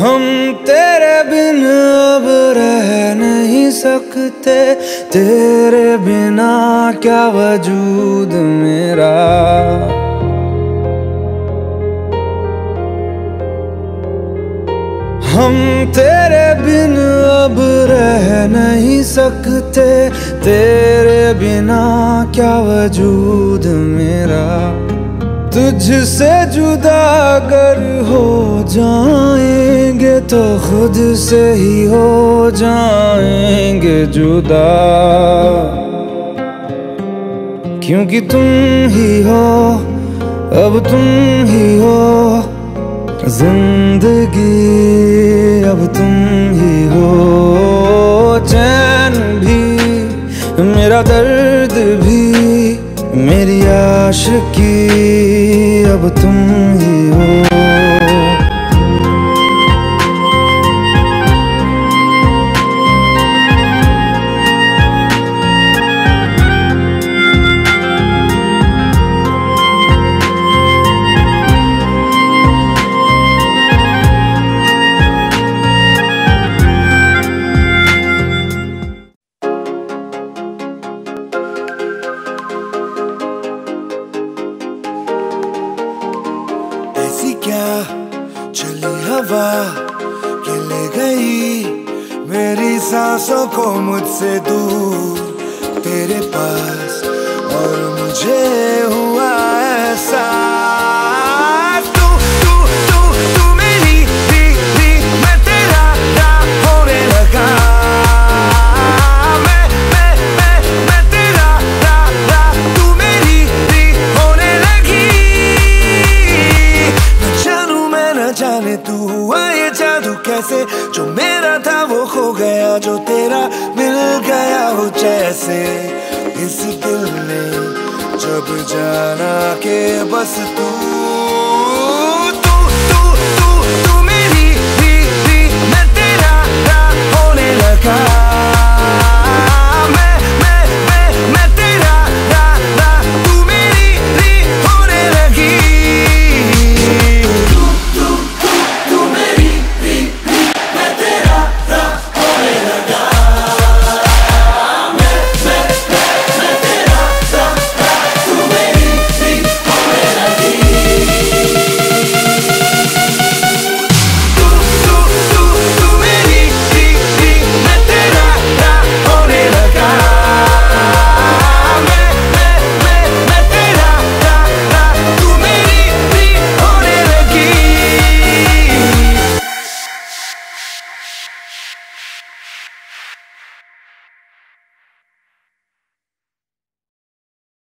ہم تیرے بن اب رہ نہیں سکتے، تیرے بنا کیا وجود میرا؟ ہم تیرے بن اب رہ نہیں سکتے، تیرے بنا کیا وجود میرا؟ تجھ سے جدا اگر ہو جائیں گے تو خود سے ہی ہو جائیں گے جدا۔ کیونکہ تم ہی ہو، اب تم ہی ہو۔ زندگی، اب تم ہی ہو۔ چین بھی، میرا درد بھی میری عاشقی اب تم ہی ہو۔ ہوا کہ لے گئی۔ میری سانسوں کو مجھ سے دور تیرے پاس اور مجھے۔ سے جو میرا تھا وہ کھو گیا، جو تیرا مل گیا ہو جیسے۔ اس دل نے جب جانا کہ بس تو